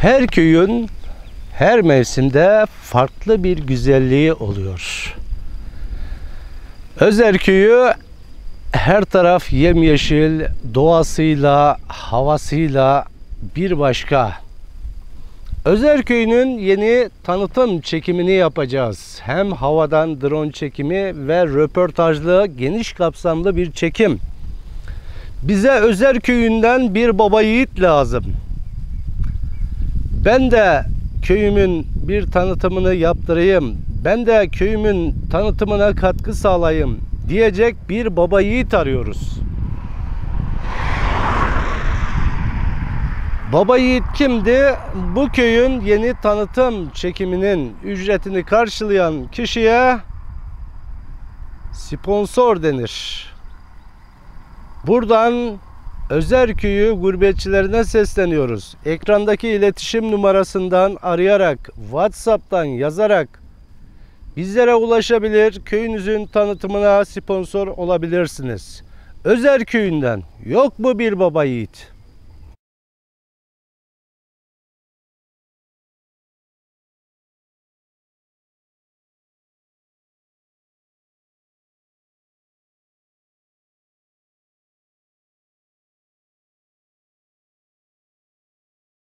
Her köyün her mevsimde farklı bir güzelliği oluyor. Özer köyü her taraf yemyeşil, doğasıyla, havasıyla bir başka. Özer köyünün yeni tanıtım çekimini yapacağız. Hem havadan drone çekimi ve röportajlı geniş kapsamlı bir çekim. Bize Özer köyünden bir baba yiğit lazım. Ben de köyümün bir tanıtımını yaptırayım. Ben de köyümün tanıtımına katkı sağlayayım diyecek bir baba yiğit arıyoruz. Baba Yiğit kimdi? Bu köyün yeni tanıtım çekiminin ücretini karşılayan kişiye sponsor denir. Buradan Özer Köyü gurbetçilerine sesleniyoruz. Ekrandaki iletişim numarasından arayarak, WhatsApp'tan yazarak bizlere ulaşabilir, köyünüzün tanıtımına sponsor olabilirsiniz. Özer Köyü'nden yok mu bir baba yiğit?